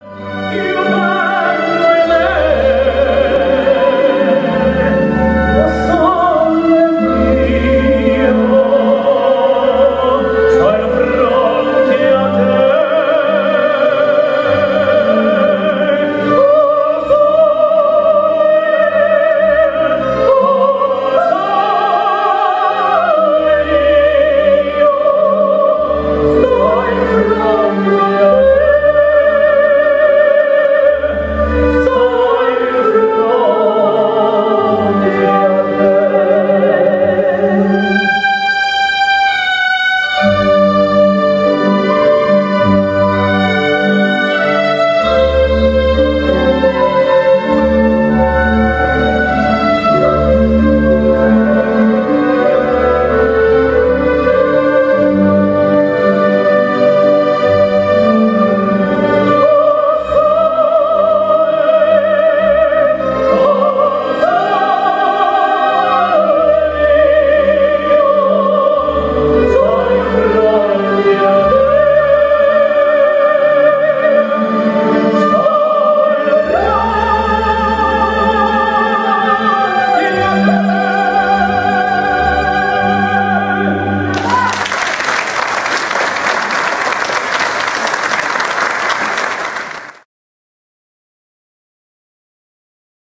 you